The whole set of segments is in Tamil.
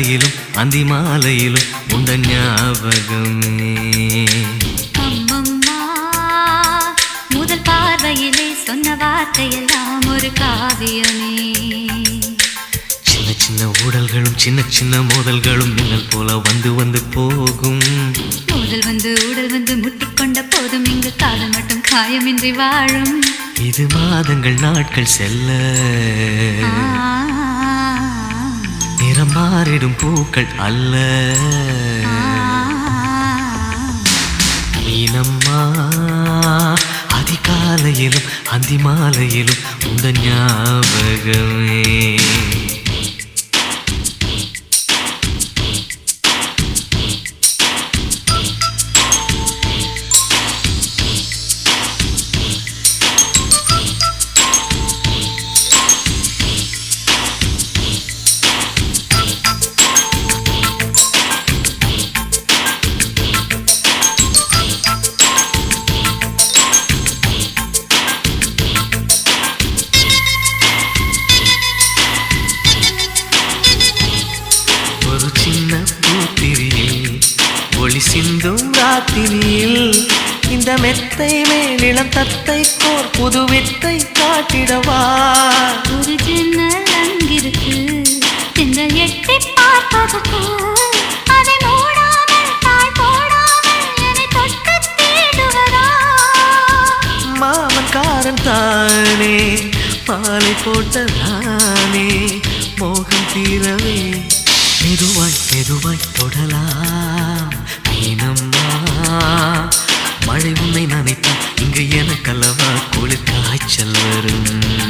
அதிகாலையிலும் அந்தி மாலையிலும் உண்ட ஞாபகமே முதல் பார்வையிலே சொன்ன வார்த்தையெல்லாம் ஒரு காவியமே சின்ன சின்ன ஊடல்களும் சின்ன சின்ன மோதல்களும் மின்னல் போல வந்து வந்து போகும். முதல் வந்து உடல் வந்து முட்டிக்கொண்ட போதும் இங்கு காதல் மட்டும் காயமின்றி வாழும். இது மாதங்கள் நாட்கள் செல்ல. மாறிடும் பூக்கள் அல்ல. மீனம்மா அதிகாலையிலும் அந்தி மாலையிலும் உந்த ஞாபகமே. ராத்திரியில் இந்த மெத்தை மேலிளம் தத்தை கோர் புது வித்தை காட்டிடவா? ஒரு ஜன்னல் அங்கிருக்கு. திங்கள் எட்டி பார்ப்பதற்கு மாமன்காரன் தானே மாலை போட்ட நானே மோகம் தீரவே. மெதுவாய் மெதுவாய் தொடலாம். மீனம்மா மழை உன்னை நினைத்தால் இங்கு எனக்கல்லவா? குளிர் காய்ச்சல் வரும்.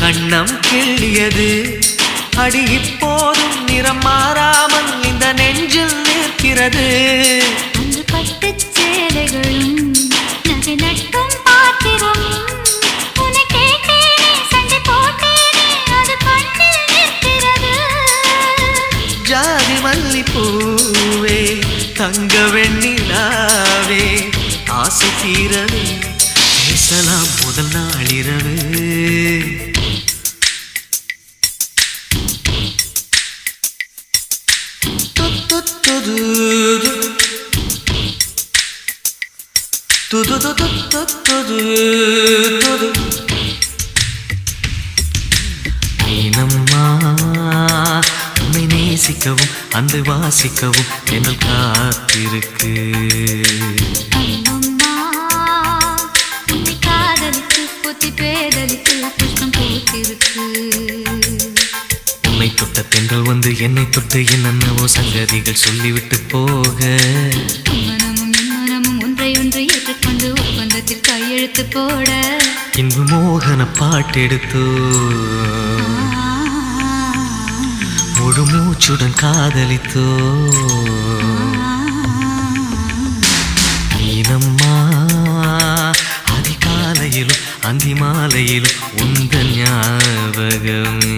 கண்ணம் கிள்ளியது. அடி இப்போதும் நிறம் மாறாமல் இந்த நெஞ்சில் நிற்கிறது. அன்று பட்டுச் சேலைகளும் நகை நட்டும் பாத்திரம். ஜாதி மல்லிப்பூவே தங்க வெண்ணிலாவே ஆசை தீரவே பேசலாம் முதல் நாளிரவு துது உன்னை நேசிக்கவும் அந்த வாசிக்கவும் என்னல் காத்திருக்கு. பெண்கள் வந்து என்னை தொட்டு என்னென்னவோ சங்கதிகள் சொல்லிவிட்டு போக. மனமும் என் மனமும் ஒன்றை ஒன்று ஏற்றுக்கொண்டு ஒப்பந்தத்தில் கையெழுத்து போட. இன்பு மோகன பாட்டெடுத்தோ முழு மூச்சுடன் காதலித்தோ. மீனம்மா அதிகாலையிலும் அந்தி மாலையிலும் உந்த ஞாபகமே.